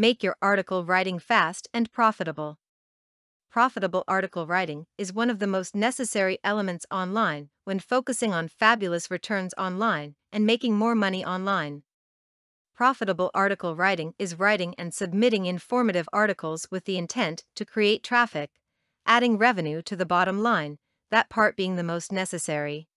Make your article writing fast and profitable. Profitable article writing is one of the most necessary elements online when focusing on fabulous returns online and making more money online. Profitable article writing is writing and submitting informative articles with the intent to create traffic, adding revenue to the bottom line, that part being the most necessary.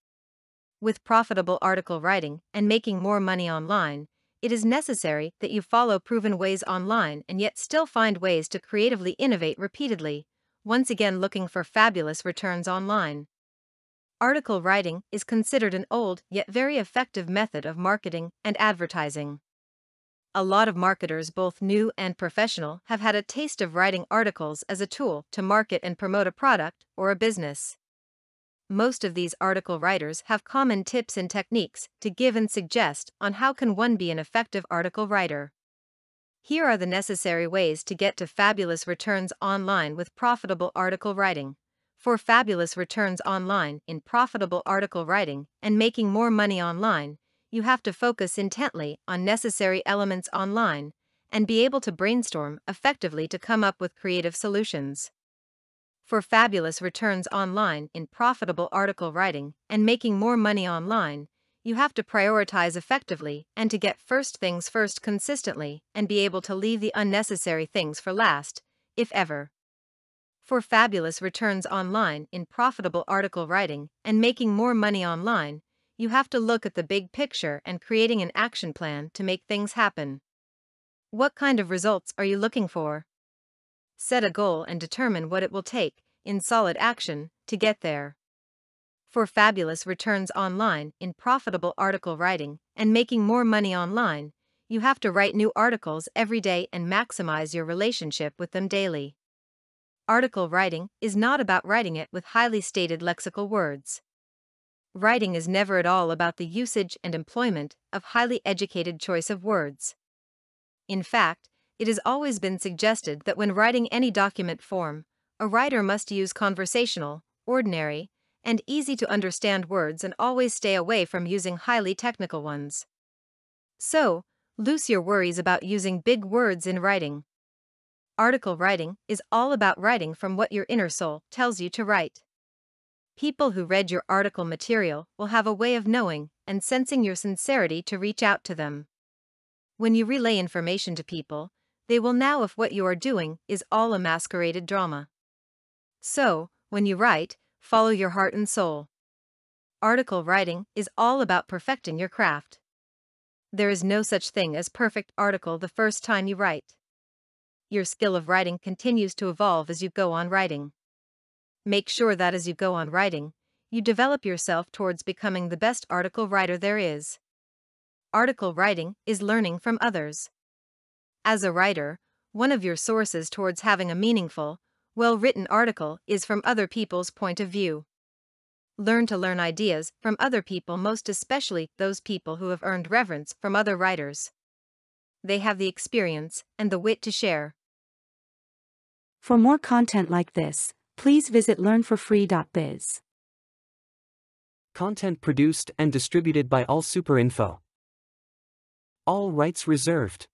With profitable article writing and making more money online, it is necessary that you follow proven ways online and yet still find ways to creatively innovate repeatedly, once again looking for fabulous returns online. Article writing is considered an old yet very effective method of marketing and advertising. A lot of marketers, both new and professional, have had a taste of writing articles as a tool to market and promote a product or a business most of these article writers have common tips and techniques to give and suggest on how can one be an effective article writer. Here are the necessary ways to get to fabulous returns online with profitable article writing. For fabulous returns online in profitable article writing and making more money online, you have to focus intently on necessary elements online and be able to brainstorm effectively to come up with creative solutions for fabulous returns online in profitable article writing and making more money online, you have to prioritize effectively and to get first things first consistently and be able to leave the unnecessary things for last, if ever. For fabulous returns online in profitable article writing and making more money online, you have to look at the big picture and creating an action plan to make things happen. What kind of results are you looking for? set a goal and determine what it will take, in solid action, to get there. For fabulous returns online, in profitable article writing, and making more money online, you have to write new articles every day and maximize your relationship with them daily. Article writing is not about writing it with highly stated lexical words. Writing is never at all about the usage and employment of highly educated choice of words. In fact, it has always been suggested that when writing any document form, a writer must use conversational, ordinary, and easy to understand words and always stay away from using highly technical ones. So, loose your worries about using big words in writing. Article writing is all about writing from what your inner soul tells you to write. People who read your article material will have a way of knowing and sensing your sincerity to reach out to them. When you relay information to people, they will know if what you are doing is all a masqueraded drama. So, when you write, follow your heart and soul. Article writing is all about perfecting your craft. There is no such thing as perfect article the first time you write. Your skill of writing continues to evolve as you go on writing. Make sure that as you go on writing, you develop yourself towards becoming the best article writer there is. Article writing is learning from others. As a writer, one of your sources towards having a meaningful, well written article is from other people's point of view. Learn to learn ideas from other people, most especially those people who have earned reverence from other writers. They have the experience and the wit to share. For more content like this, please visit learnforfree.biz. Content produced and distributed by AllSuperInfo. All rights reserved.